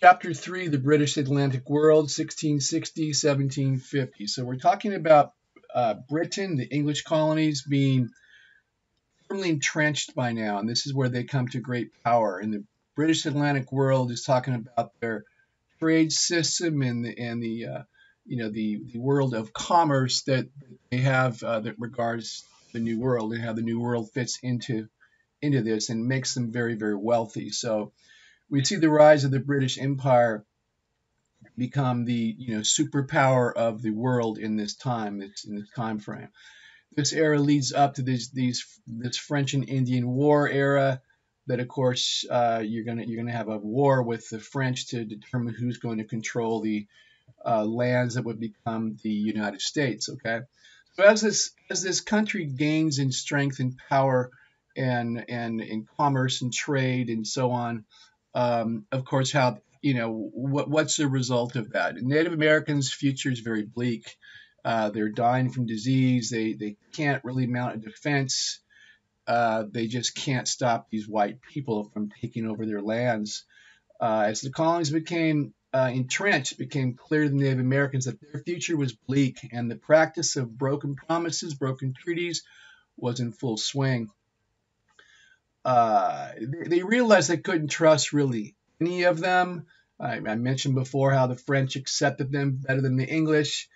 chapter 3, the British Atlantic World, 1660 1750. So we're talking about uh, Britain, the English colonies, being firmly entrenched by now, and this is where they come to great power. And the British Atlantic World is talking about their trade system and the, and the uh, you know the, the world of commerce that they have uh, that regards the New World and how the New World fits into into this and makes them very very wealthy. So we see the rise of the British Empire become the you know superpower of the world in this time this in this time frame. This era leads up to these these this French and Indian War era. That of course uh, you're gonna you're gonna have a war with the French to determine who's going to control the uh, lands that would become the United States. Okay, so as this as this country gains in strength and power and and in commerce and trade and so on, um, of course, how you know what what's the result of that? Native Americans' future is very bleak. Uh, they're dying from disease. They they can't really mount a defense. Uh, they just can't stop these white people from taking over their lands. Uh, as the colonies became uh, entrenched, it became clear to the Native Americans that their future was bleak, and the practice of broken promises, broken treaties, was in full swing. Uh, they, realized they couldn't trust really any of them. I, I, mentioned before how the French accepted them better than the English.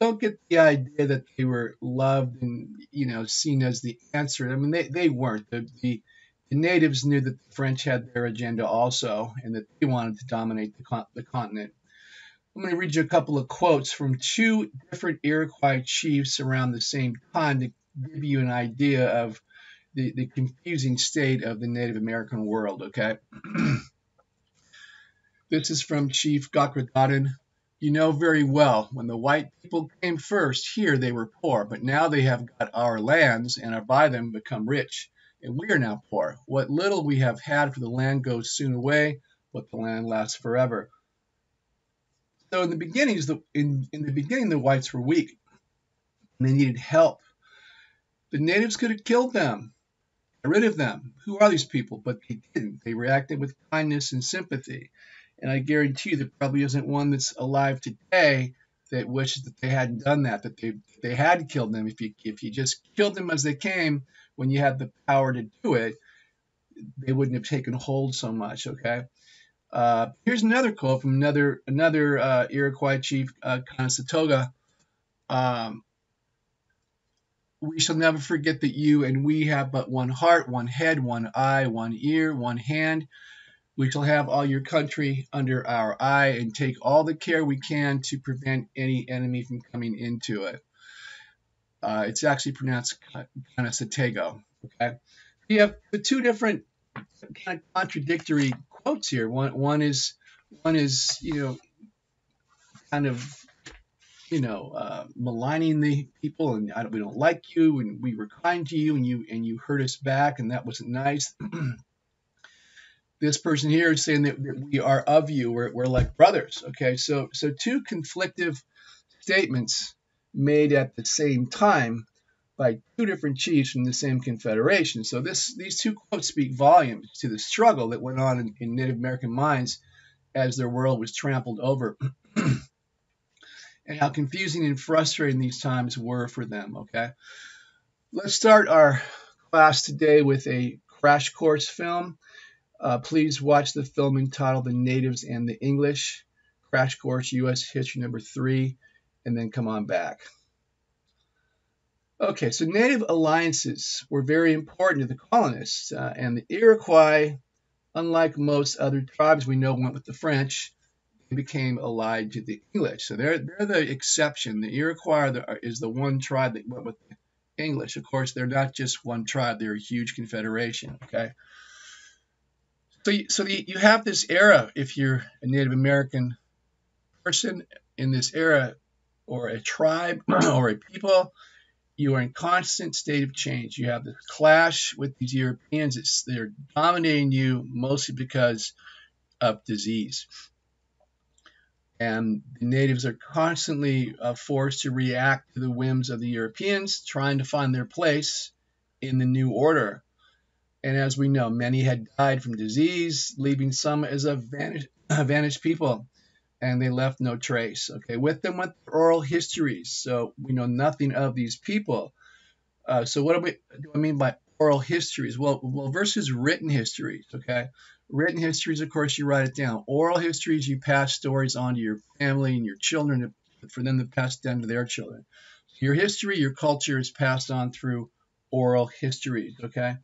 Don't get the idea that they were loved and you know seen as the answer. I mean, they, they weren't. The, the the natives knew that the French had their agenda also and that they wanted to dominate the, con- the continent. I'm going to read you a couple of quotes from two different Iroquois chiefs around the same time to give you an idea of the, the confusing state of the Native American world, okay? this is from Chief Gachradodow. You know very well, when the white people came first, here they were poor, but now they have got our lands and are by them become rich and we are now poor. What little we have had for the land goes soon away, but the land lasts forever. So in the beginnings, the, in, in the beginning, the whites were weak. And they needed help. The natives could have killed them, got rid of them. Who are these people? But they didn't. They reacted with kindness and sympathy. And I guarantee you there probably isn't one that's alive today that wishes that they hadn't done that, that they they had killed them. If you if you just killed them as they came, when you had the power to do it, they wouldn't have taken hold so much. Okay. Uh, here's another quote from another another uh, Iroquois chief, uh, Conestoga. Um, we shall never forget that you and we have but one heart, one head, one eye, one ear, one hand. We shall have all your country under our eye and take all the care we can to prevent any enemy from coming into it. Uh, it's actually pronounced kind of Satego. Okay, you have the two different kind of contradictory quotes here. One one is one is you know kind of you know uh, maligning the people and we don't like you and we were kind to you and you and you hurt us back and that wasn't nice. this person here is saying that, we are of you. We're, we're like brothers. Okay, so so two conflictive statements made at the same time by two different chiefs from the same confederation. So this these two quotes speak volumes to the struggle that went on in, in Native American minds as their world was trampled over. and how confusing and frustrating these times were for them, okay? Let's start our class today with a crash course film. Uh, please watch the film entitled The Natives and the English, Crash Course U.S. History number three and then come on back. Okay, so native alliances were very important to the colonists, uh, and the Iroquois, unlike most other tribes we know went with the French, became allied to the English. So they're, they're the exception. The Iroquois is the one tribe that went with the English. Of course, they're not just one tribe, they're a huge confederation, okay? So, you, so the, you have this era, if you're a Native American person in this era, or a tribe or a people, you are in constant state of change. You have this clash with these Europeans. It's, they're dominating you mostly because of disease. And the natives are constantly uh, forced to react to the whims of the Europeans, trying to find their place in the new order. And as we know, many had died from disease, leaving some as a vanished, vanished people, and they left no trace. Okay, with them went oral histories, so we know nothing of these people. Uh, so what do, we, do I mean by oral histories? Well, well, versus written histories. Okay, written histories, of course, you write it down. Oral histories, you pass stories on to your family and your children for them to pass down to their children. Your history, your culture is passed on through oral histories. Okay.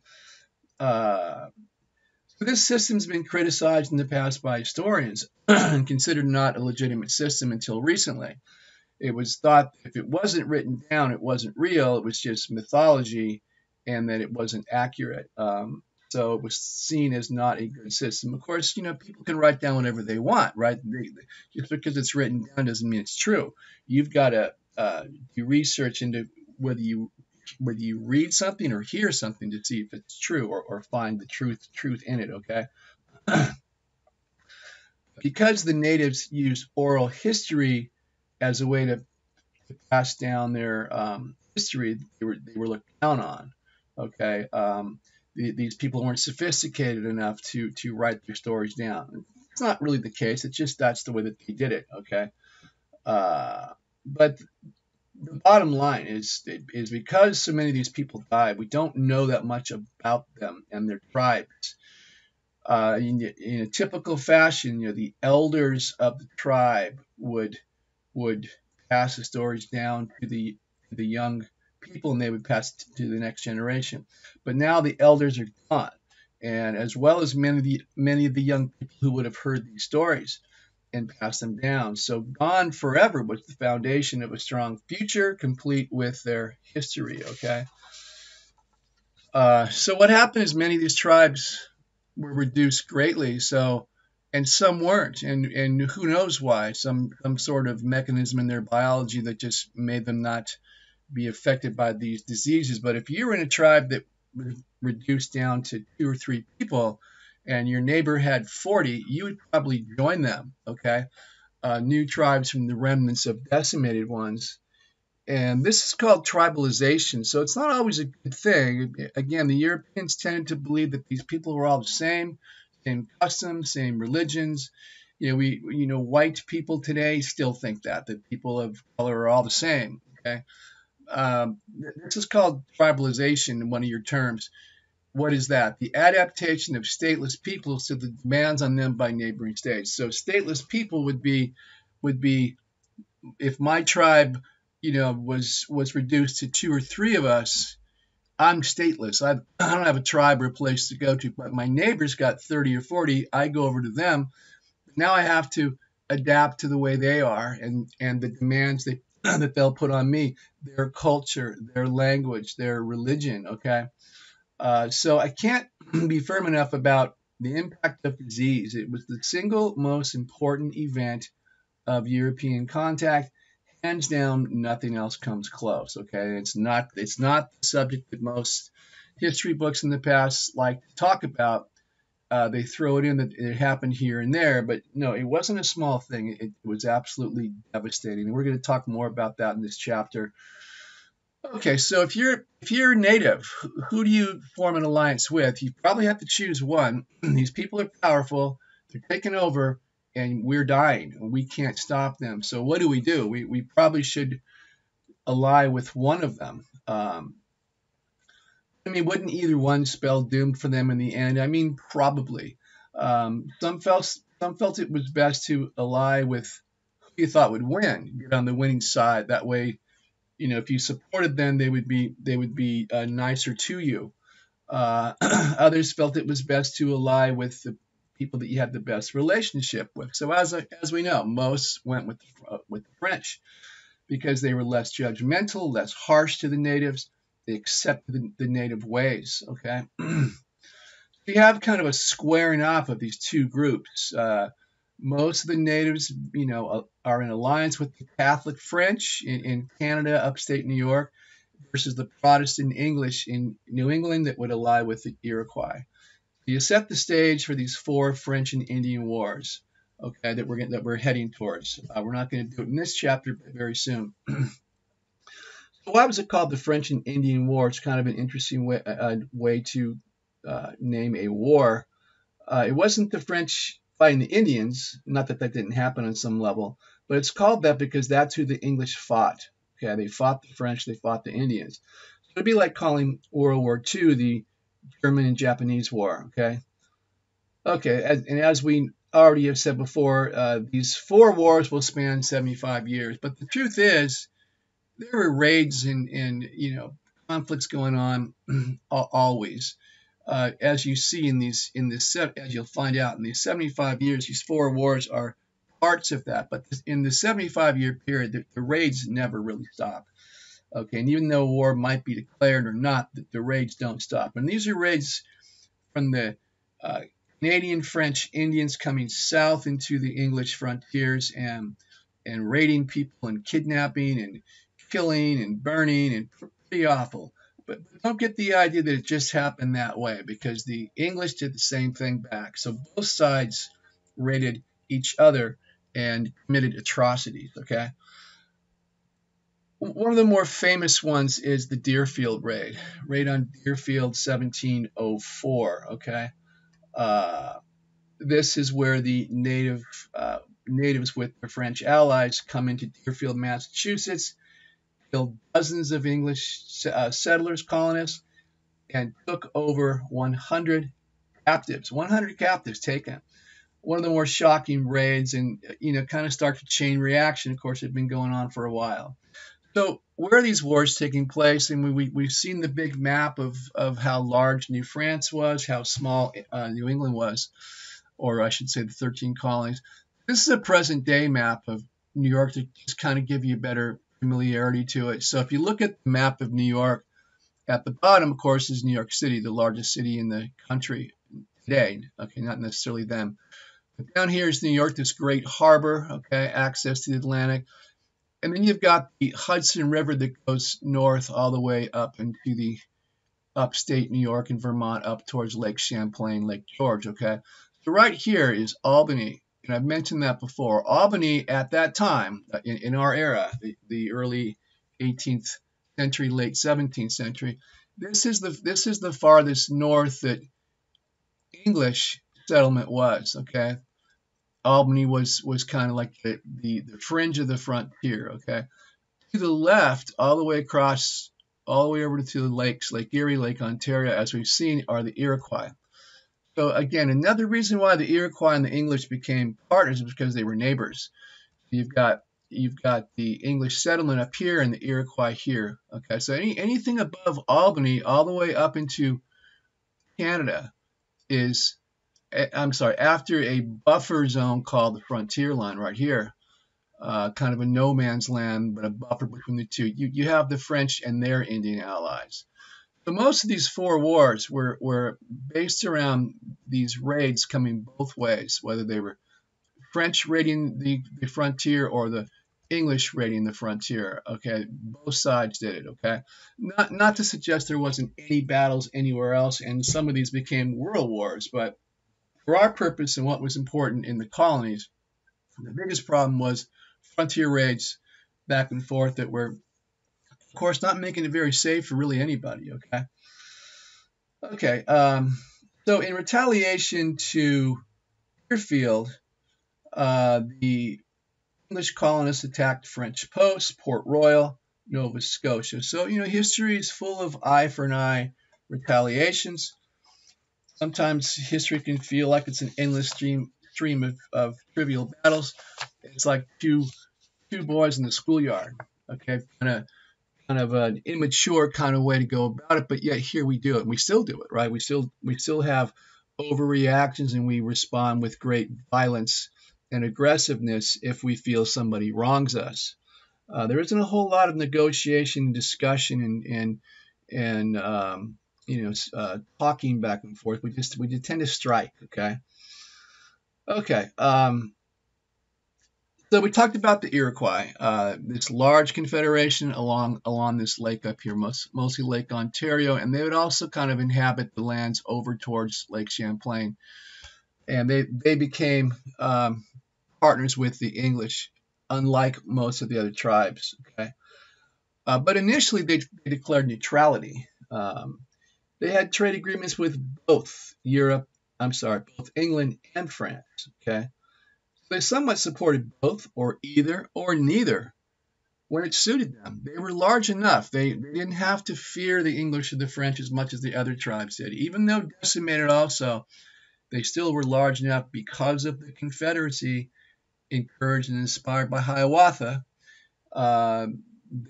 Uh, so this system's been criticized in the past by historians and considered not a legitimate system until recently. It was thought if it wasn't written down, it wasn't real. It was just mythology, and that it wasn't accurate. Um, so it was seen as not a good system. Of course, you know people can write down whatever they want, right? They, just because it's written down doesn't mean it's true. You've got to uh, do research into whether you whether you read something or hear something to see if it's true or, or find the truth truth in it okay because the natives used oral history as a way to, to pass down their um, history they were, they were looked down on okay um, the, these people weren't sophisticated enough to to write their stories down. It's not really the case. It's just that's the way that they did it okay? Uh, but the bottom line is is because so many of these people died, we don't know that much about them and their tribes. Uh, in, in, a typical fashion, you know, the elders of the tribe would would pass the stories down to the to the young people, and they would pass it to the next generation. But now the elders are gone, and as well as many of the many of the young people who would have heard these stories and pass them down. So Gone Forever was the foundation of a strong future, complete with their history. Okay. Uh, so what happened is many of these tribes were reduced greatly. So, and some weren't, and and who knows why? Some some sort of mechanism in their biology that just made them not be affected by these diseases. But if you were in a tribe that reduced down to two or three people, and your neighbor had 40, you would probably join them, okay? Uh, new tribes from the remnants of decimated ones. And this is called tribalization. So it's not always a good thing. Again, the Europeans tended to believe that these people were all the same, same customs, same religions. You know, we, you know, white people today still think that, that people of color are all the same, okay? Um, this is called tribalization, in one of your terms what is that? The adaptation of stateless peoples to the demands on them by neighboring states. So stateless people would be would be if my tribe, you know, was was reduced to two or three of us, I'm stateless. I, I don't have a tribe or a place to go to, but my neighbors got 30 or 40. I go over to them. Now I have to adapt to the way they are and and the demands that that they'll put on me, their culture, their language, their religion. Okay. Uh, so I can't be firm enough about the impact of disease. It was the single most important event of European contact. Hands down, nothing else comes close. Okay, it's not it's not the subject that most history books in the past like to talk about. Uh, they throw it in that it happened here and there, but no, it wasn't a small thing. It, it was absolutely devastating, and we're going to talk more about that in this chapter. Okay, so if you're if you're native, who do you form an alliance with? You probably have to choose one. These people are powerful, they're taking over, and we're dying. We can't stop them. So what do we do? We we probably should ally with one of them. Um, I mean, wouldn't either one spell doom for them in the end? I mean, probably. Um, some felt some felt it was best to ally with who you thought would win, get on the winning side. That way you know, if you supported them, they would be they would be uh, nicer to you. Uh, others felt it was best to ally with the people that you had the best relationship with. So as as we know, most went with uh, with the French because they were less judgmental, less harsh to the natives. They accepted the, the native ways. Okay. you have kind of a squaring off of these two groups. Uh, most of the natives, you know, uh, are in alliance with the Catholic French in, in Canada, upstate New York, versus the Protestant English in New England that would ally with the Iroquois. You set the stage for these four French and Indian wars, okay, that we're that we're heading towards. Uh, we're not going to do it in this chapter, but very soon. why was it called the French and Indian War? It's kind of an interesting way, uh, way to uh, name a war. Uh, it wasn't the French fighting the Indians, not that that didn't happen on some level, but it's called that because that's who the English fought. Okay, they fought the French, they fought the Indians. So it'd be like calling World War II the German and Japanese War. Okay, okay, as, and as we already have said before, uh, these four wars will span 75 years. But the truth is, there were raids and, and you know conflicts going on always. Uh, as you see in these in this as you'll find out in these 75 years, these four wars are parts of that. But in the 75 year period, the, the raids never really stop. Okay, and even though war might be declared or not, the, the raids don't stop. And these are raids from the uh, Canadian French Indians coming south into the English frontiers and and raiding people and kidnapping and killing and burning and pretty awful. But don't get the idea that it just happened that way because the English did the same thing back. So both sides raided each other and committed atrocities. Okay. One of the more famous ones is the Deerfield raid, raid on Deerfield 1704. Okay. Uh, this is where the native uh, natives with their French allies come into Deerfield, Massachusetts, killed dozens of English uh, settlers, colonists, and took over 100 captives. 100 captives taken. One of the more shocking raids, and you know, kind of starts a chain reaction. Of course, it had been going on for a while. So where are these wars taking place? And we, we, have seen the big map of, of how large New France was, how small uh, New England was, or I should say the 13 colonies. This is a present day map of New York to just kind of give you a better familiarity to it. So if you look at the map of New York, at the bottom, of course, is New York City, the largest city in the country today. Okay, not necessarily them. But down here is New York, this great harbor, okay, access to the Atlantic. And then you've got the Hudson River that goes north all the way up into the upstate New York and Vermont up towards Lake Champlain, Lake George. Okay. So right here is Albany. And I've mentioned that before. Albany at that time, uh, in, in our era, the, the early 18th century, late 17th century, this is the this is the farthest north that English settlement was. Okay, Albany was was kind of like the, the, the fringe of the frontier. Okay, to the left, all the way across, all the way over to the lakes, Lake Erie, Lake Ontario, as we've seen, are the Iroquois. So again, another reason why the Iroquois and the English became partners is because they were neighbors. You've got you've got the English settlement up here and the Iroquois here. Okay, so any anything above Albany, all the way up into Canada, is I'm sorry, after a buffer zone called the frontier line right here, uh, kind of a no man's land, but a buffer between the two, you, you have the French and their Indian allies. So most of these four wars were, were based around these raids coming both ways, whether they were French raiding the, the frontier or the English raiding the frontier. Okay, both sides did it. Okay, not not to suggest there wasn't any battles anywhere else, and some of these became world wars, but for our purpose and what was important in the colonies, the biggest problem was frontier raids back and forth that were, course, not making it very safe for really anybody. Okay. Okay. Um, so in retaliation to Deerfield, uh, the English colonists attacked French posts, Port Royal, Nova Scotia. So, you know, history is full of eye for an eye retaliations sometimes history can feel like it's an endless stream stream of, of trivial battles. It's like two two boys in the schoolyard. Okay, kind of kind of an immature kind of way to go about it, but yet here we do it. And we still do it, right? We still we still have overreactions and we respond with great violence and aggressiveness if we feel somebody wrongs us. Uh, there isn't a whole lot of negotiation, and discussion, and and and um, you know, uh, talking back and forth. We just we just tend to strike. Okay. Okay. Um, so we talked about the Iroquois, uh, this large confederation along along this lake up here, most, mostly Lake Ontario, and they would also kind of inhabit the lands over towards Lake Champlain, and they they became um, partners with the English, unlike most of the other tribes. Okay, uh, but initially they, they declared neutrality. Um, They had trade agreements with both Europe, I'm sorry, both England and France. Okay. They somewhat supported both or either or neither when it suited them. They were large enough. They, they didn't have to fear the English or the French as much as the other tribes did. Even though decimated also, they still were large enough because of the Confederacy encouraged and inspired by Hiawatha. Uh,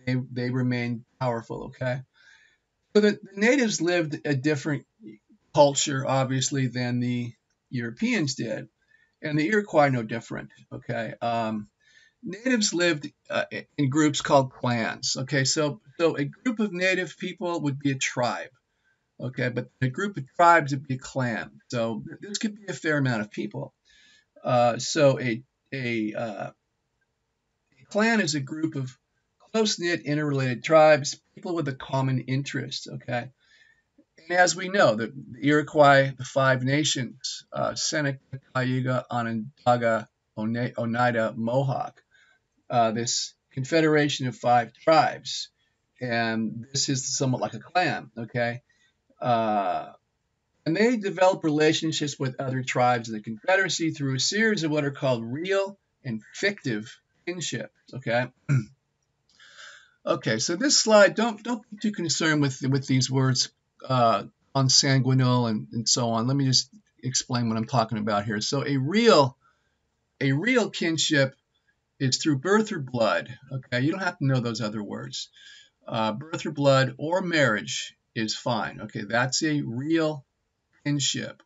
they, they remained powerful, okay? So the, the natives lived a different culture, obviously, than the Europeans did. And the Iroquois no different, okay? Um, natives lived uh, in groups called clans. Okay, so so a group of native people would be a tribe. Okay, but a group of tribes would be a clan. So this could be a fair amount of people. Uh, so a a, uh, a clan is a group of close knit, interrelated tribes, people with a common interest. Okay. And as we know, the, Iroquois, the five nations, uh, Seneca, Cayuga, Onondaga, Oneida, Mohawk, uh, this confederation of five tribes, and this is somewhat like a clan, okay? Uh, and they develop relationships with other tribes in the confederacy through a series of what are called real and fictive kinships, okay? okay, so this slide, don't don't be too concerned with with these words uh, consanguineal and, and so on. Let me just explain what I'm talking about here. So a real a real kinship is through birth or blood. Okay, you don't have to know those other words. Uh, birth or blood or marriage is fine. Okay, that's a real kinship.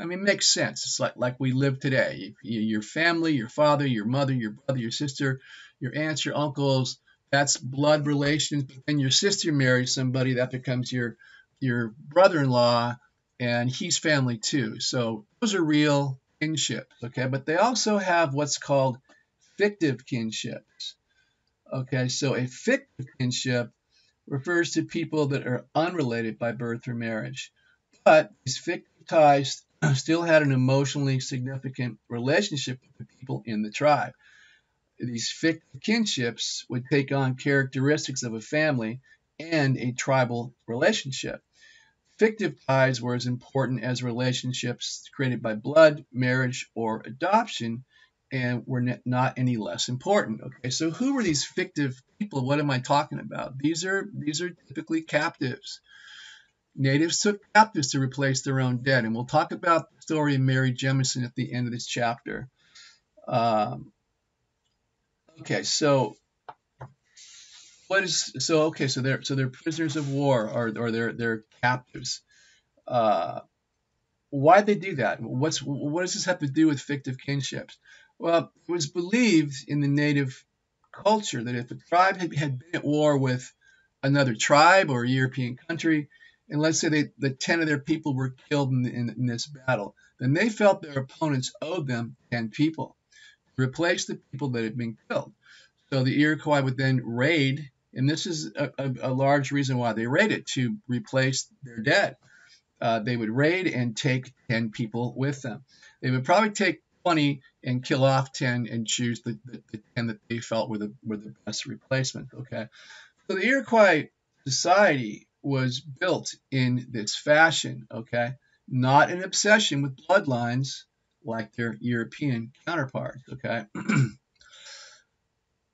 I mean, makes sense. It's like like we live today. Your family, your father, your mother, your brother, your sister, your aunts, your uncles. That's blood relations. But then your sister marries somebody that becomes your your brother-in-law, and he's family too. So those are real kinships. Okay, but they also have what's called fictive kinships. Okay, so a fictive kinship refers to people that are unrelated by birth or marriage, but these fictive ties still had an emotionally significant relationship with the people in the tribe. These fictive kinships would take on characteristics of a family and a tribal relationship. Fictive ties were as important as relationships created by blood, marriage, or adoption and were not any less important. Okay, so who were these fictive people? What am I talking about? These are these are typically captives. Natives took captives to replace their own dead, and we'll talk about the story of Mary Jemison at the end of this chapter. Um, okay, so what is so? Okay, so they're so they're prisoners of war, or or they're they're captives. Uh, why they do that? What's what does this have to do with fictive kinships? Well, it was believed in the native culture that if a tribe had, had been at war with another tribe or a European country, and let's say they, the 10 of their people were killed in, in, in this battle, then they felt their opponents owed them 10 people to replace the people that had been killed. So the Iroquois would then raid, and this is a, a, a large reason why they raided to replace their dead. Uh, they would raid and take 10 people with them. They would probably take 20 and kill off 10 and choose the, the, the 10 that they felt were the, were the best replacement. Okay. So the Iroquois society was built in this fashion. Okay. Not an obsession with bloodlines like their European counterparts. Okay.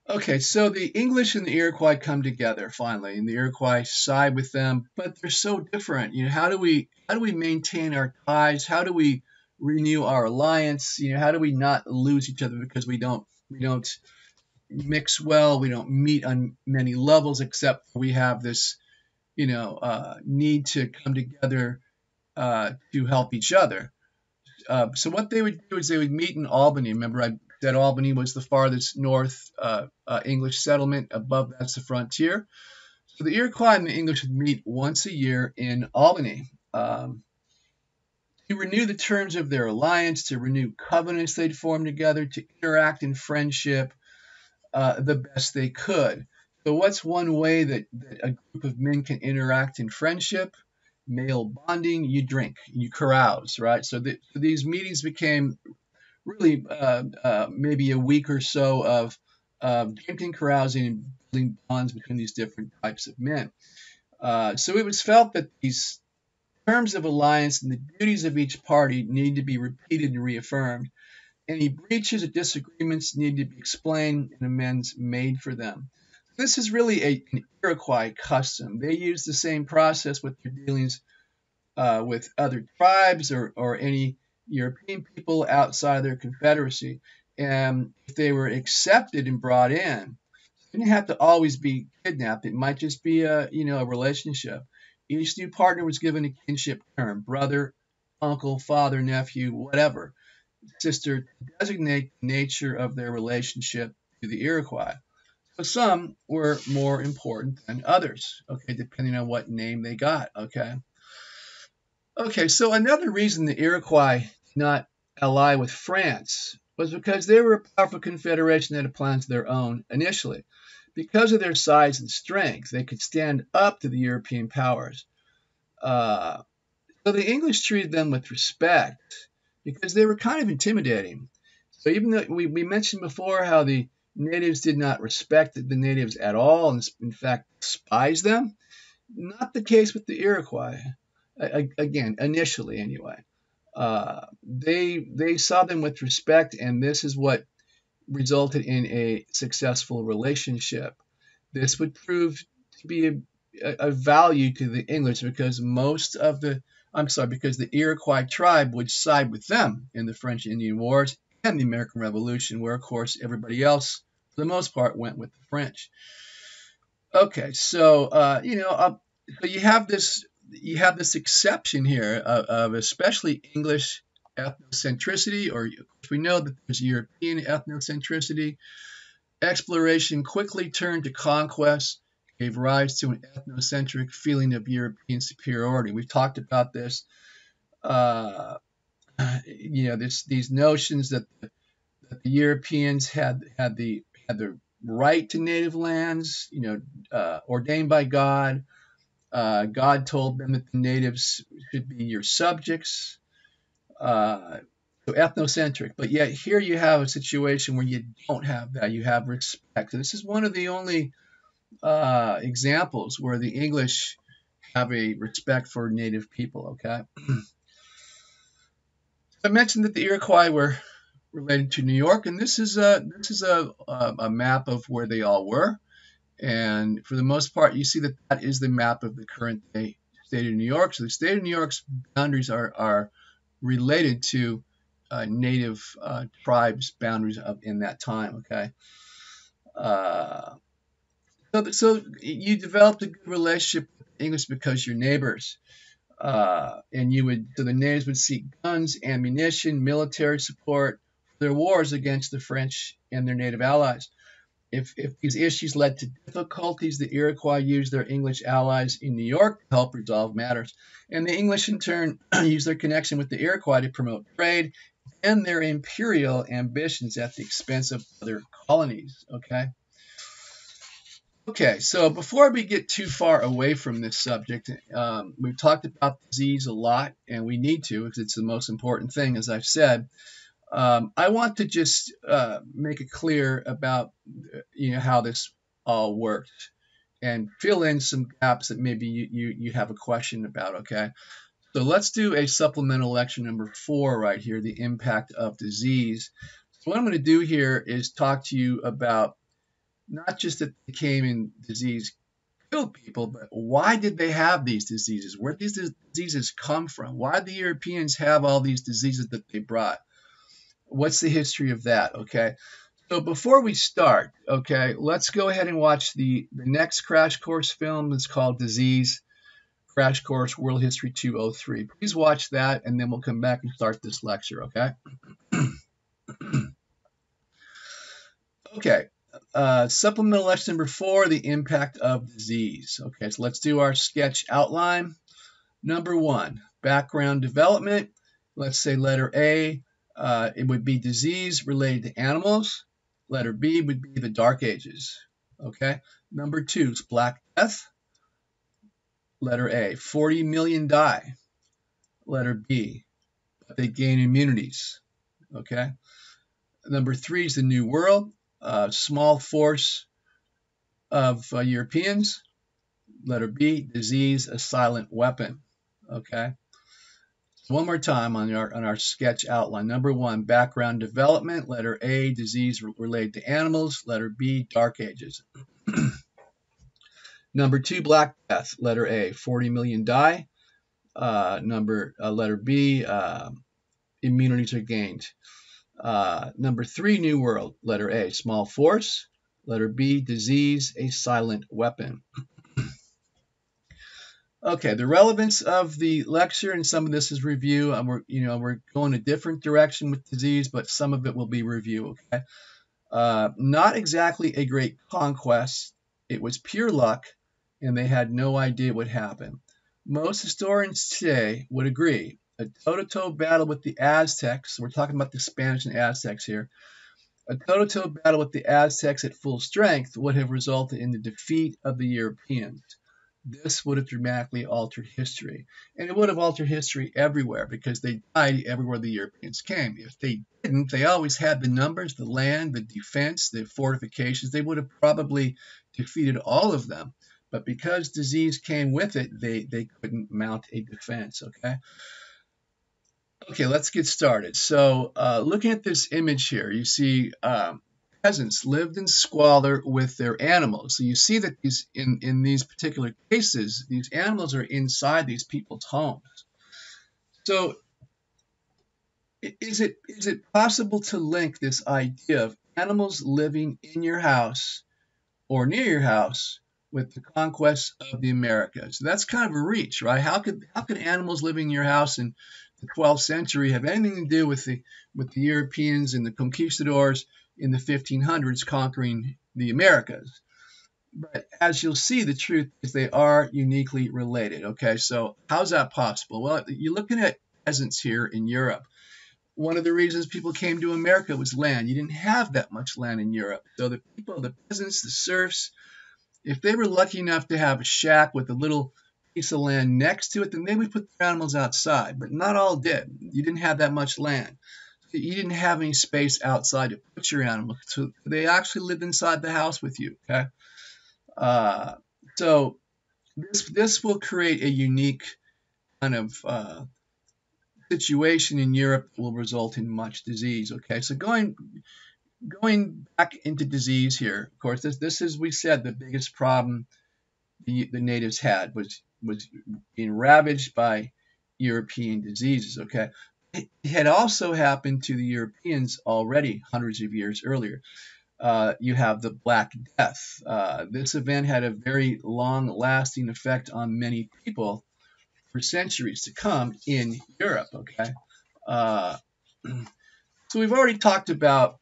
Okay, so the English and the Iroquois come together finally, and the Iroquois side with them, but they're so different. You know, how do we how do we maintain our ties? How do we renew our alliance? You know, how do we not lose each other because we don't we don't mix well, we don't meet on many levels, except we have this, you know, uh, need to come together uh, to help each other. Uh, so what they would do is they would meet in Albany. Remember, I said Albany was the farthest north uh, uh, English settlement. Above that's the frontier. So the Iroquois and the English would meet once a year in Albany. Um, to renew the terms of their alliance, to renew covenants they'd formed together, to interact in friendship uh, the best they could. So, what's one way that, that a group of men can interact in friendship? Male bonding, you drink, you carouse, right? So, the, so these meetings became really uh, uh, maybe a week or so of drinking, carousing, and building bonds between these different types of men. Uh, so it was felt that these terms of alliance and the duties of each party need to be repeated and reaffirmed. Any breaches or disagreements need to be explained and amends made for them. This is really a, an Iroquois custom. They use the same process with their dealings uh, with other tribes or, or any European people outside their confederacy. And if they were accepted and brought in, they didn't have to always be kidnapped. It might just be a you know a relationship. Each new partner was given a kinship term: brother, uncle, father, nephew, whatever, sister, to designate the nature of their relationship to the Iroquois. So some were more important than others, okay, depending on what name they got, okay. Okay, so another reason the Iroquois did not ally with France was because they were a powerful confederation that had plans of their own initially. Because of their size and strength, they could stand up to the European powers. Uh, so the English treated them with respect because they were kind of intimidating. So even though we, we mentioned before how the natives did not respect the natives at all and in fact despised them, not the case with the Iroquois. Again, initially anyway. Uh, they they saw them with respect, and this is what resulted in a successful relationship. This would prove to be a, a, value to the English because most of the I'm sorry, because the Iroquois tribe would side with them in the French Indian Wars and the American Revolution, where of course everybody else, for the most part, went with the French. Okay, so uh, you know, uh, so you have this you have this exception here of, of especially English ethnocentricity, or we know that there's European ethnocentricity. Exploration quickly turned to conquest, gave rise to an ethnocentric feeling of European superiority. We've talked about this. Uh, you know, this, these notions that the, that the Europeans had had the had the right to native lands, you know, uh, ordained by God. Uh, God told them that the natives should be your subjects uh, so ethnocentric. But yet here you have a situation where you don't have that. You have respect. this is one of the only uh, examples where the English have a respect for native people. Okay. I mentioned that the Iroquois were related to New York, and this is a this is a, a, a map of where they all were. And for the most part, you see that that is the map of the current day state of New York. So the state of New York's boundaries are are related to uh, native uh, tribes boundaries of, in that time. Okay. Uh, so, so you developed a good relationship with the English because you're neighbors. Uh, and you would, so the natives would seek guns, ammunition, military support for their wars against the French and their native allies. If, if these issues led to difficulties, the Iroquois used their English allies in New York to help resolve matters. And the English, in turn, used their connection with the Iroquois to promote trade and their imperial ambitions at the expense of other colonies. Okay. Okay, so before we get too far away from this subject, um, we've talked about disease a lot, and we need to because it's the most important thing, as I've said. Um, I want to just uh, make it clear about you know how this all worked and fill in some gaps that maybe you, you, you have a question about, okay? So let's do a supplemental lecture number four right here, the impact of disease. So what I'm going to do here is talk to you about not just that they came in disease killed people, but why did they have these diseases? Where did these diseases come from? Why did the Europeans have all these diseases that they brought? What's the history of that? Okay. So before we start, okay, let's go ahead and watch the, the next Crash Course film. It's called Disease Crash Course World History 203. Please watch that, and then we'll come back and start this lecture, okay? okay, uh, supplemental lesson number four, the impact of disease. Okay, so let's do our sketch outline. Number one, background development. Let's say letter A, uh, it would be disease related to animals. Letter B would be the Dark Ages. Okay. Number two is Black Death. Letter A, 40 million die. Letter B, But they gain immunities. Okay. Number three is the New World, a small force of uh, Europeans. Letter B, disease, a silent weapon. Okay. One more time on our on our sketch outline. Number one, background development. Letter A, disease related to animals. Letter B, dark ages. number two, Black Death. Letter A, 40 million die. Uh, number uh, letter B, uh, immunities are gained. Uh, number three, New World. Letter A, small force. Letter B, disease, a silent weapon. Okay, the relevance of the lecture and some of this is review. And we're, you know, we're going a different direction with disease, but some of it will be review. Okay, uh, not exactly a great conquest. It was pure luck, and they had no idea what happened. Most historians today would agree a toe-to-toe battle with the Aztecs. We're talking about the Spanish and Aztecs here. A toe-to-toe battle with the Aztecs at full strength would have resulted in the defeat of the Europeans this would have dramatically altered history. And it would have altered history everywhere because they died everywhere the Europeans came. If they didn't, they always had the numbers, the land, the defense, the fortifications. They would have probably defeated all of them. But because disease came with it, they, they couldn't mount a defense, okay? Okay, let's get started. So uh, looking at this image here, you see um, peasants lived in squalor with their animals. So you see that these in, in these particular cases, these animals are inside these people's homes. So is it is it possible to link this idea of animals living in your house or near your house with the conquest of the Americas? So that's kind of a reach, right? How could how could animals living in your house in the 12th century have anything to do with the with the Europeans and the conquistadors in the 1500s conquering the Americas. But as you'll see, the truth is they are uniquely related. Okay, so how's that possible? Well, you're looking at peasants here in Europe. One of the reasons people came to America was land. You didn't have that much land in Europe. So the people, the peasants, the serfs, if they were lucky enough to have a shack with a little piece of land next to it, then they would put their animals outside. But not all did. You didn't have that much land you didn't have any space outside to put your animals. So they actually lived inside the house with you. Okay. Uh, so this this will create a unique kind of uh, situation in Europe that will result in much disease. Okay. So going going back into disease here, of course, this this is we said the biggest problem the, the natives had was was being ravaged by European diseases. Okay, it had also happened to the Europeans already hundreds of years earlier. Uh, you have the Black Death. Uh, this event had a very long lasting effect on many people for centuries to come in Europe. Okay. Uh, so we've already talked about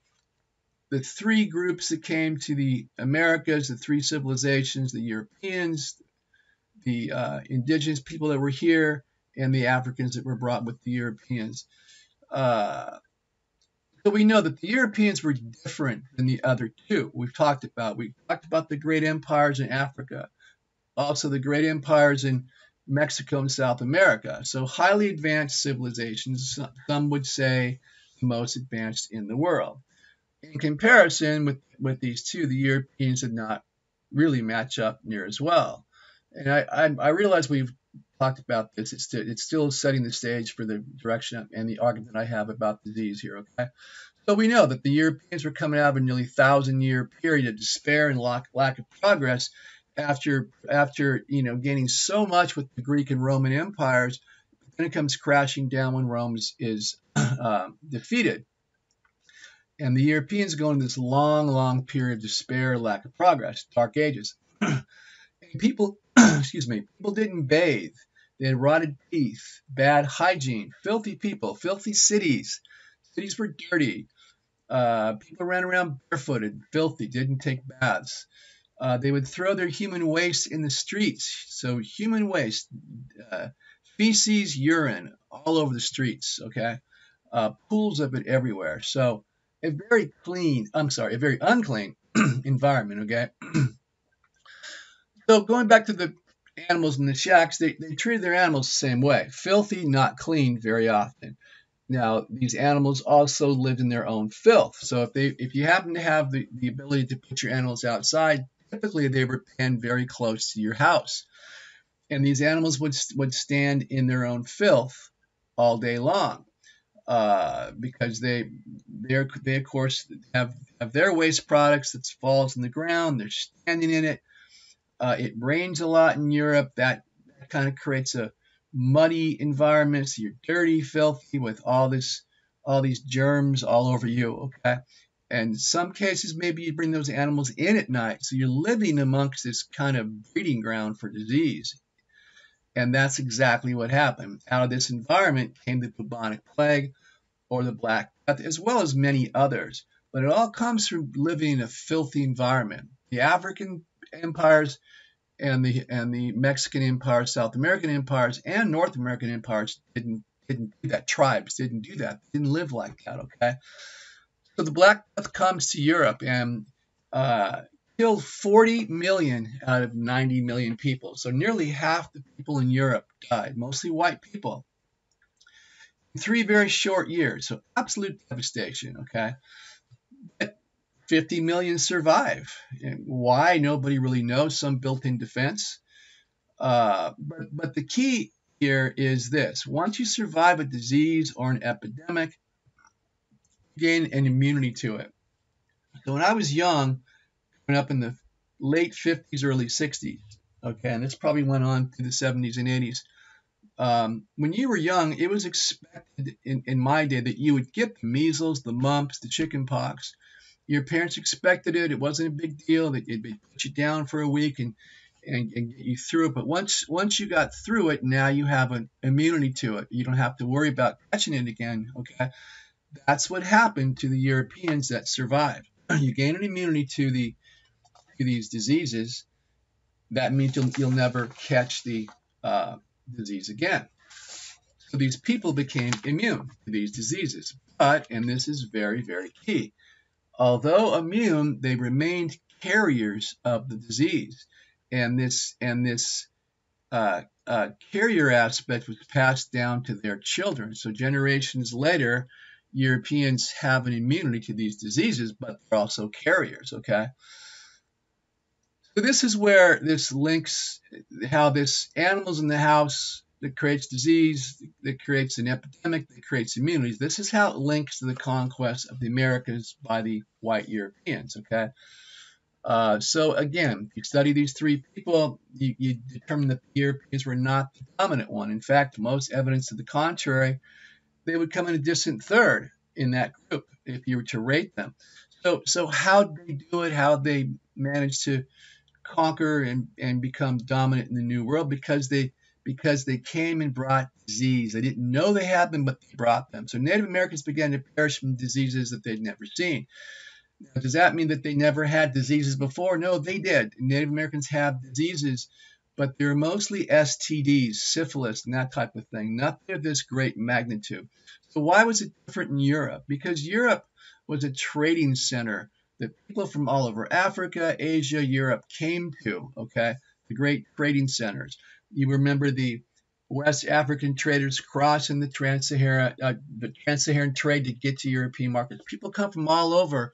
the three groups that came to the Americas, the three civilizations, the Europeans, the uh, indigenous people that were here, and the Africans that were brought with the Europeans. Uh, so we know that the Europeans were different than the other two. We've talked about we talked about the great empires in Africa, also the great empires in Mexico and South America. So highly advanced civilizations. Some would say the most advanced in the world. In comparison with with these two, the Europeans did not really match up near as well. And I, I, I realize we've talked about this. It's it's still setting the stage for the direction and the argument I have about disease here. Okay, so we know that the Europeans were coming out of a nearly thousand year period of despair and lack, lack of progress after after you know gaining so much with the Greek and Roman empires. Then it comes crashing down when Rome is, is uh, defeated. And the Europeans go into this long, long period of despair, lack of progress, dark ages. people, excuse me, people didn't bathe. They had rotted teeth, bad hygiene, filthy people, filthy cities. Cities were dirty. Uh, people ran around barefooted, filthy, didn't take baths. Uh, they would throw their human waste in the streets. So, human waste, uh, feces, urine, all over the streets, okay? Uh, pools of it everywhere. So, a very clean, I'm sorry, a very unclean environment, okay? so, going back to the animals in the shacks, they, they treated their animals the same way filthy, not clean very often. Now, these animals also lived in their own filth. So if they if you happen to have the, the ability to put your animals outside, typically they were penned very close to your house. and these animals would would stand in their own filth all day long uh, because they they they of course have have their waste products that falls in the ground. They're standing in it. Uh, it rains a lot in Europe. That, that kind of creates a muddy environment. So you're dirty, filthy, with all this all these germs all over you. Okay. And some cases, maybe you bring those animals in at night. So you're living amongst this kind of breeding ground for disease. And that's exactly what happened. Out of this environment came the bubonic plague or the Black Death, as well as many others. But it all comes from living in a filthy environment. The African empires and the and the Mexican empires, South American empires, and North American empires didn't didn't do that. Tribes didn't do that. They didn't live like that. Okay. So the Black Death comes to Europe and uh, killed 40 million out of 90 million people. So nearly half the people in Europe died, mostly white people. In three very short years. So absolute devastation, okay? But 50 million survive. And why? Nobody really knows. Some built in defense. Uh, but, but the key here is this once you survive a disease or an epidemic, gain an immunity to it. So when I was young, up in the late 50s, early 60s. Okay, and this probably went on to the 70s and 80s. Um, when you were young, it was expected in, in my day that you would get the measles, the mumps, the chicken pox. Your parents expected it. It wasn't a big deal. That they'd put you down for a week and, and, and get you through it. But once once you got through it, now you have an immunity to it. You don't have to worry about catching it again. Okay, that's what happened to the Europeans that survived. You gain an immunity to the these diseases, that means you'll, you'll never catch the uh, disease again. So these people became immune to these diseases. But, and this is very, very key, although immune, they remained carriers of the disease. And this, and this uh, uh, carrier aspect was passed down to their children. So generations later, Europeans have an immunity to these diseases, but they're also carriers, okay? So this is where this links how this animals in the house that creates disease, that creates an epidemic, that creates immunities. This is how it links to the conquest of the Americas by the white Europeans. Okay. Uh, so again, if you study these three people, you, you determine that the Europeans were not the dominant one. In fact, most evidence to the contrary, they would come in a distant third in that group if you were to rate them. So, so how did they do it? How they manage to conquer and, and become dominant in the new world because they because they came and brought disease. They didn't know they had them, but they brought them. So Native Americans began to perish from diseases that they'd never seen. Now, does that mean that they never had diseases before? No, they did. Native Americans have diseases, but they're mostly STDs, syphilis, and that type of thing, nothing of this great magnitude. So why was it different in Europe? Because Europe was a trading center that people from all over Africa, Asia, Europe came to, okay, the great trading centers. You remember the West African traders crossing the Trans-Sahara, uh, the Trans-Saharan trade to get to European markets. People come from all over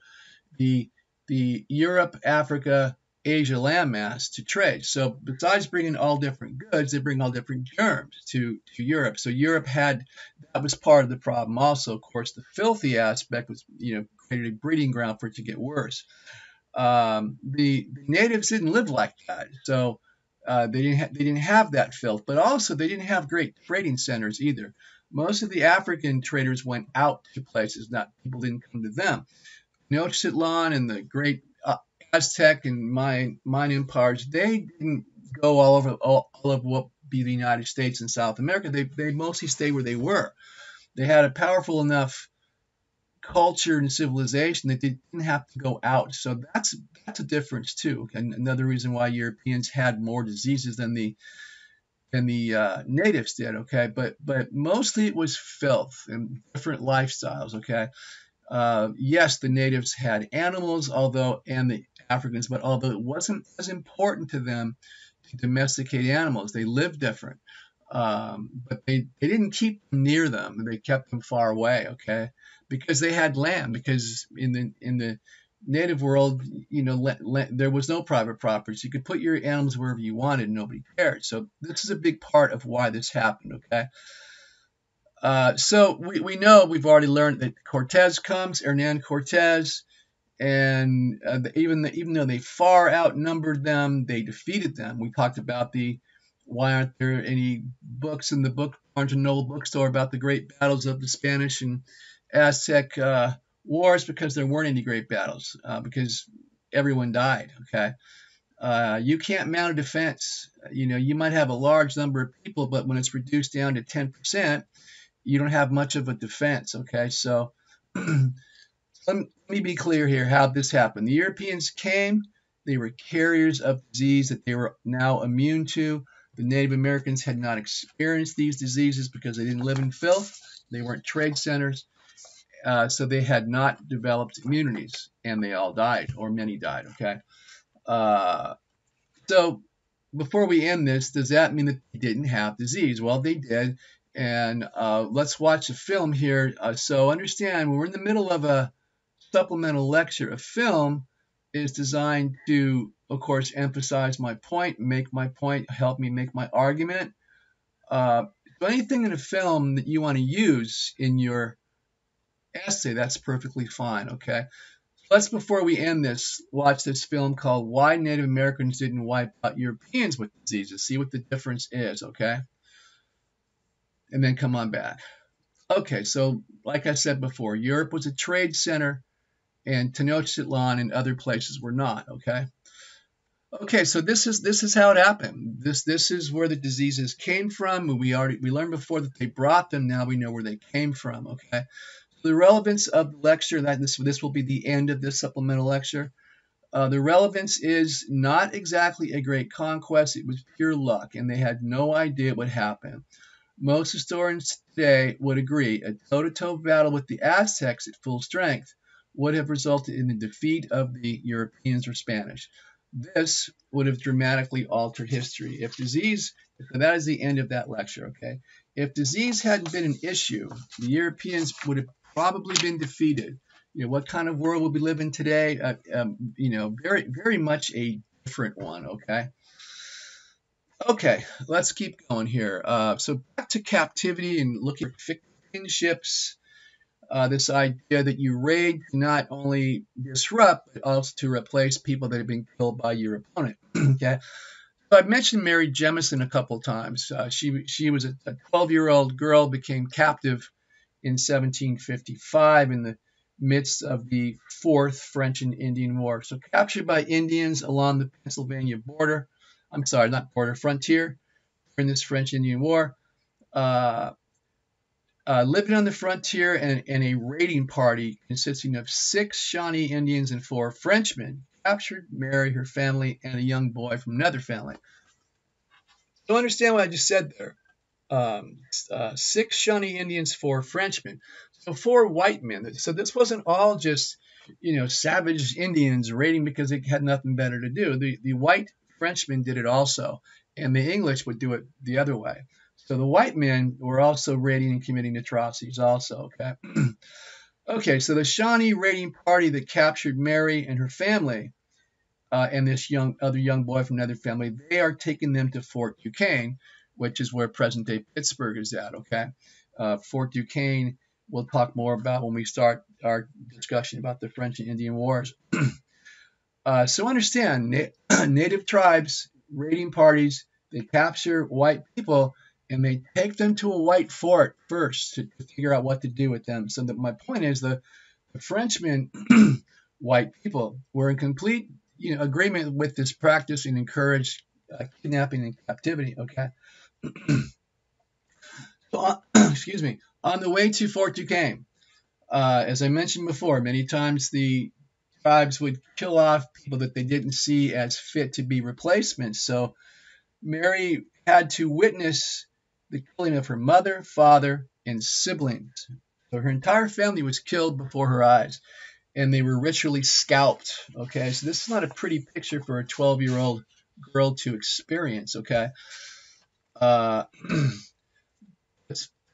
the the Europe, Africa, Asia landmass to trade. So besides bringing all different goods, they bring all different germs to, to Europe. So Europe had that was part of the problem. Also, of course, the filthy aspect was you know a breeding ground for it to get worse. Um, the, the, natives didn't live like that, so uh, they didn't ha- they didn't have that filth. But also they didn't have great trading centers either. Most of the African traders went out to places, not people didn't come to them. Tenochtitlan and the great Aztec and Mayan, Mayan empires, they didn't go all over all, all of what be the United States and South America. They, they mostly stayed where they were. They had a powerful enough culture and civilization that they didn't have to go out. So that's that's a difference too. And another reason why Europeans had more diseases than the than the uh, natives did. Okay, but but mostly it was filth and different lifestyles. Okay, uh, yes, the natives had animals, although and the Africans, but although it wasn't as important to them to domesticate animals, they lived different. Um, but they, they didn't keep them near them; they kept them far away. Okay, because they had land. Because in the in the native world, you know, there was no private property. So you could put your animals wherever you wanted, and nobody cared. So this is a big part of why this happened. Okay. Uh, so we, we know we've already learned that Cortez comes, Hernan Cortez, and uh, the, even the, even though they far outnumbered them, they defeated them. We talked about the why aren't there any books in the book and Noble bookstore about the great battles of the Spanish and Aztec uh, wars? Because there weren't any great battles uh, because everyone died. Okay. Uh, you can't mount a defense. You know, you might have a large number of people, but when it's reduced down to 10%, you don't have much of a defense. Okay, so let me be clear here how this happened. The Europeans came, they were carriers of disease that they were now immune to. The Native Americans had not experienced these diseases because they didn't live in filth, they weren't trade centers, uh, so they had not developed immunities, and they all died, or many died. Okay, uh, so before we end this, does that mean that they didn't have disease? Well, they did, and uh, let's watch a film here. Uh, so understand, we're in the middle of a supplemental lecture. A film is designed to, of course, emphasize my point, make my point, help me make my argument. Uh, so anything in a film that you want to use in your essay, that's perfectly fine, okay? Let's, before we end this, watch this film called Why Native Americans Didn't Wipe Out Europeans with Diseases. See what the difference is, okay? and then come on back. Okay, so like I said before, Europe was a trade center, and Tenochtitlan and other places were not. Okay. Okay, so this is this is how it happened. This this is where the diseases came from. We already we learned before that they brought them. Now we know where they came from. Okay. The relevance of the lecture that this this will be the end of this supplemental lecture. Uh, the relevance is not exactly a great conquest. It was pure luck, and they had no idea what happened. Most historians today would agree a toe to toe battle with the Aztecs at full strength would have resulted in the defeat of the Europeans or Spanish. This would have dramatically altered history. If disease, that is the end of that lecture, okay? If disease hadn't been an issue, the Europeans would have probably been defeated. You know, what kind of world would we live in today? Uh, um, you know, very, very much a different one, okay? Okay, let's keep going here. Uh, so back to captivity and looking fictive kinships. Uh, this idea that you raid to not only disrupt but also to replace people that have been killed by your opponent. okay, so I've mentioned Mary Jemison a couple times. Uh, she she was a 12 year old girl became captive in 1755 in the midst of the Fourth French and Indian War. So captured by Indians along the Pennsylvania border. I'm sorry, not border, frontier during this French Indian War. Uh, uh, living on the frontier and, and, a raiding party consisting of six Shawnee Indians and four Frenchmen captured Mary, her family, and a young boy from another family. So understand what I just said there. Um, uh, six Shawnee Indians, four Frenchmen. So four white men. So this wasn't all just, you know, savage Indians raiding because they had nothing better to do. The, the white Frenchmen did it also, and the English would do it the other way. So the white men were also raiding and committing atrocities also, okay? okay, so the Shawnee raiding party that captured Mary and her family uh, and this young other young boy from another family, they are taking them to Fort Duquesne, which is where present-day Pittsburgh is at, okay? Uh, Fort Duquesne we'll talk more about when we start our discussion about the French and Indian Wars. Uh, so understand, na- native tribes, raiding parties, they capture white people and they take them to a white fort first to, to figure out what to do with them. So that my point is the, the Frenchmen, white people, were in complete you know agreement with this practice and encouraged uh, kidnapping and captivity. Okay. So, uh, excuse me. On the way to Fort Duquesne, uh, as I mentioned before, many times the tribes would kill off people that they didn't see as fit to be replacements. So Mary had to witness the killing of her mother, father, and siblings. So her entire family was killed before her eyes, and they were ritually scalped. Okay, so this is not a pretty picture for a 12 year old girl to experience. Okay. Uh,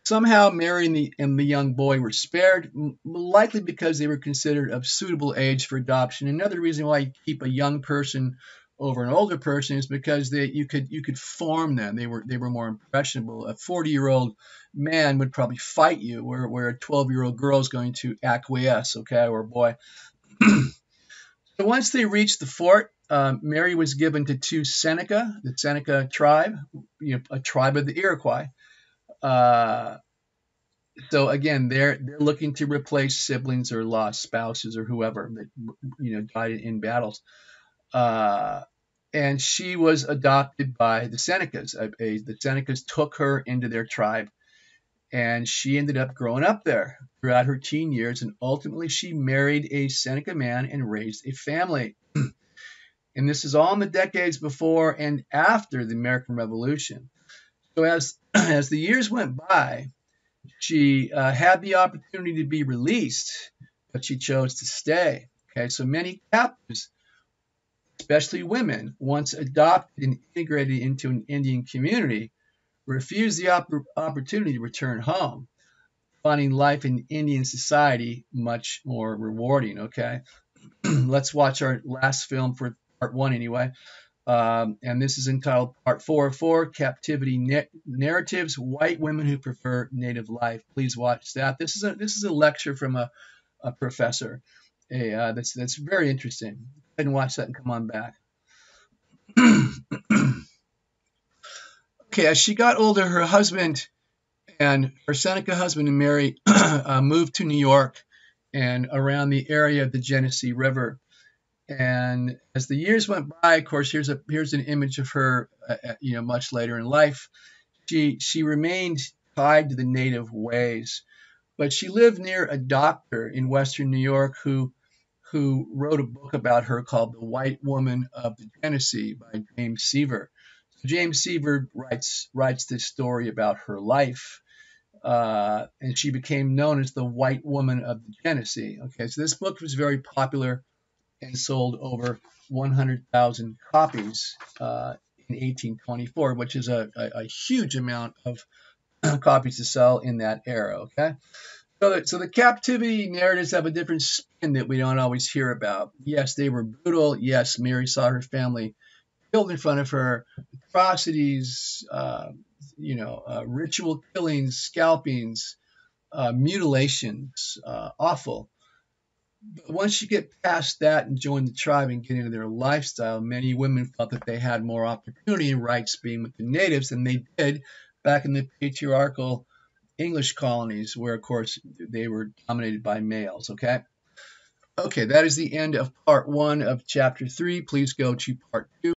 Somehow Mary and the, and the young boy were spared, likely because they were considered of suitable age for adoption. Another reason why you keep a young person over an older person is because they you could you could form them. They were they were more impressionable. A 40 year old man would probably fight you, where where a 12 year old girl is going to acquiesce, okay, or a boy. so once they reached the fort, um, Mary was given to two Seneca, the Seneca tribe, you know, a tribe of the Iroquois. Uh, so again, they're they're looking to replace siblings or lost spouses or whoever that you know died in battles. Uh, and she was adopted by the Senecas. A, a, the Senecas took her into their tribe, and she ended up growing up there throughout her teen years. And ultimately, she married a Seneca man and raised a family. And this is all in the decades before and after the American Revolution. So as as the years went by, she uh, had the opportunity to be released, but she chose to stay. Okay, so many captives, especially women, once adopted and integrated into an Indian community, refused the op- opportunity to return home, finding life in Indian society much more rewarding. Okay, let's watch our last film for part one anyway. Um, and this is entitled Part 404 Captivity Na- Narratives White Women Who Prefer Native Life. Please watch that. This is a, this is a lecture from a, a professor. A, uh, that's, that's very interesting. Go ahead and watch that and come on back. okay, as she got older, her husband and her Seneca husband and Mary uh, moved to New York and around the area of the Genesee River. And as the years went by, of course, here's a here's an image of her, uh, uh, you know, much later in life. She she remained tied to the native ways, but she lived near a doctor in Western New York who who wrote a book about her called The White Woman of the Genesee by James Seaver. So James Seaver writes writes this story about her life. Uh, and she became known as the White Woman of the Genesee. Okay, so this book was very popular and sold over 100,000 copies uh, in 1824, which is a, a, a huge amount of copies to sell in that era. Okay. So the, so the captivity narratives have a different spin that we don't always hear about. Yes, they were brutal. Yes, Mary saw her family killed in front of her. Atrocities, uh, you know, uh, ritual killings, scalpings, uh, mutilations, uh, awful. But once you get past that and join the tribe and get into their lifestyle, many women felt that they had more opportunity and rights being with the natives than they did back in the patriarchal English colonies, where, of course, they were dominated by males. Okay. Okay, that is the end of part one of chapter three. Please go to part two.